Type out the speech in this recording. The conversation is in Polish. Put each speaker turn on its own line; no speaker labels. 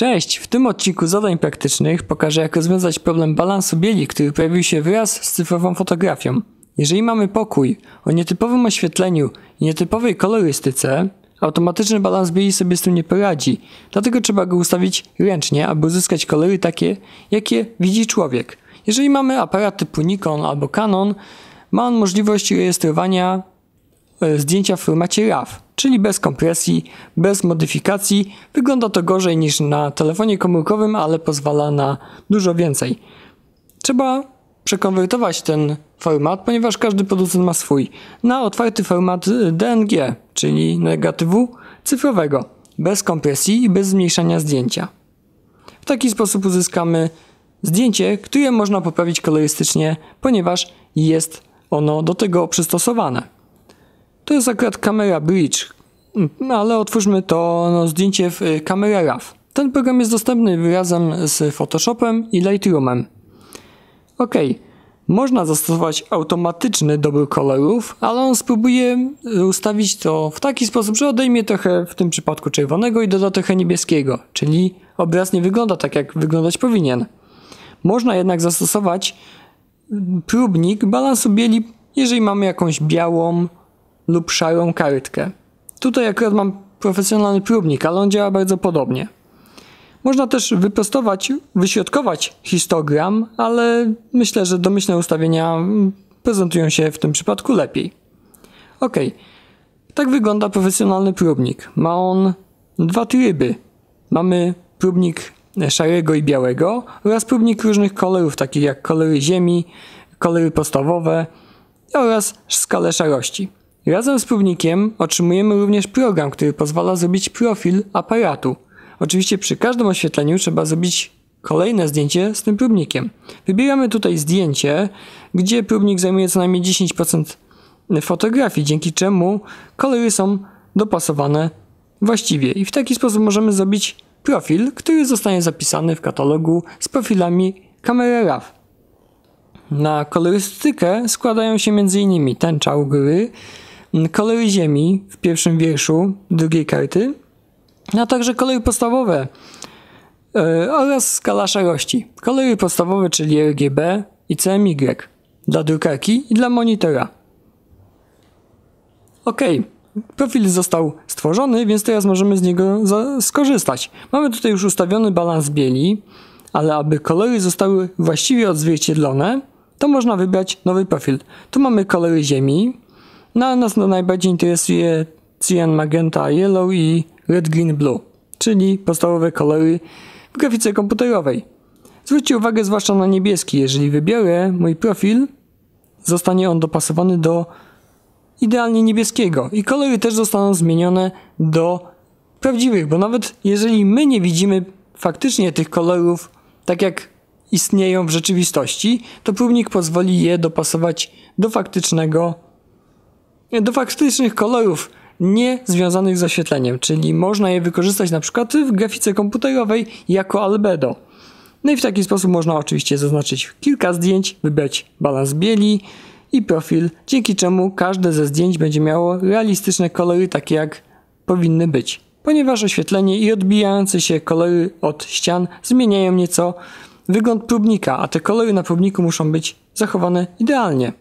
Cześć! W tym odcinku zadań praktycznych pokażę jak rozwiązać problem balansu bieli, który pojawił się wraz z cyfrową fotografią. Jeżeli mamy pokój o nietypowym oświetleniu i nietypowej kolorystyce, automatyczny balans bieli sobie z tym nie poradzi, dlatego trzeba go ustawić ręcznie, aby uzyskać kolory takie, jakie widzi człowiek. Jeżeli mamy aparat typu Nikon albo Canon, ma on możliwość rejestrowania zdjęcia w formacie RAW, czyli bez kompresji, bez modyfikacji. Wygląda to gorzej niż na telefonie komórkowym, ale pozwala na dużo więcej. Trzeba przekonwertować ten format, ponieważ każdy producent ma swój, na otwarty format DNG, czyli negatywu cyfrowego, bez kompresji i bez zmniejszania zdjęcia. W taki sposób uzyskamy zdjęcie, które można poprawić kolorystycznie, ponieważ jest ono do tego przystosowane. To jest akurat kamera Bridge, no, ale otwórzmy to no, zdjęcie w y, kamerę RAW. Ten program jest dostępny razem z Photoshopem i Lightroomem. Ok, można zastosować automatyczny dobór kolorów, ale on spróbuje ustawić to w taki sposób, że odejmie trochę w tym przypadku czerwonego i doda trochę niebieskiego, czyli obraz nie wygląda tak, jak wyglądać powinien. Można jednak zastosować próbnik balansu bieli, jeżeli mamy jakąś białą lub szarą kartkę. Tutaj akurat mam profesjonalny próbnik, ale on działa bardzo podobnie. Można też wyprostować, wyśrodkować histogram, ale myślę, że domyślne ustawienia prezentują się w tym przypadku lepiej. Ok, tak wygląda profesjonalny próbnik. Ma on dwa tryby. Mamy próbnik szarego i białego oraz próbnik różnych kolorów, takich jak kolory ziemi, kolory podstawowe oraz skalę szarości. Razem z próbnikiem otrzymujemy również program, który pozwala zrobić profil aparatu. Oczywiście przy każdym oświetleniu trzeba zrobić kolejne zdjęcie z tym próbnikiem. Wybieramy tutaj zdjęcie, gdzie próbnik zajmuje co najmniej 10% fotografii, dzięki czemu kolory są dopasowane właściwie. I w taki sposób możemy zrobić profil, który zostanie zapisany w katalogu z profilami kamery RAW. Na kolorystykę składają się m.in. tęcza u góry, kolory ziemi w pierwszym wierszu drugiej karty, a także kolory podstawowe yy, oraz skala szarości. Kolory podstawowe, czyli RGB i CMY dla drukarki i dla monitora. Ok, profil został stworzony, więc teraz możemy z niego skorzystać. Mamy tutaj już ustawiony balans bieli, ale aby kolory zostały właściwie odzwierciedlone, to można wybrać nowy profil. Tu mamy kolory ziemi, no, nas no, najbardziej interesuje cyan, magenta, yellow i red, green, blue, czyli podstawowe kolory w grafice komputerowej. Zwróćcie uwagę zwłaszcza na niebieski. Jeżeli wybiorę mój profil, zostanie on dopasowany do idealnie niebieskiego i kolory też zostaną zmienione do prawdziwych, bo nawet jeżeli my nie widzimy faktycznie tych kolorów tak jak istnieją w rzeczywistości, to próbnik pozwoli je dopasować do faktycznego do faktycznych kolorów nie związanych z oświetleniem, czyli można je wykorzystać na przykład w grafice komputerowej jako albedo. No i w taki sposób można oczywiście zaznaczyć kilka zdjęć, wybrać balans bieli i profil, dzięki czemu każde ze zdjęć będzie miało realistyczne kolory takie jak powinny być. Ponieważ oświetlenie i odbijające się kolory od ścian zmieniają nieco wygląd próbnika, a te kolory na próbniku muszą być zachowane idealnie.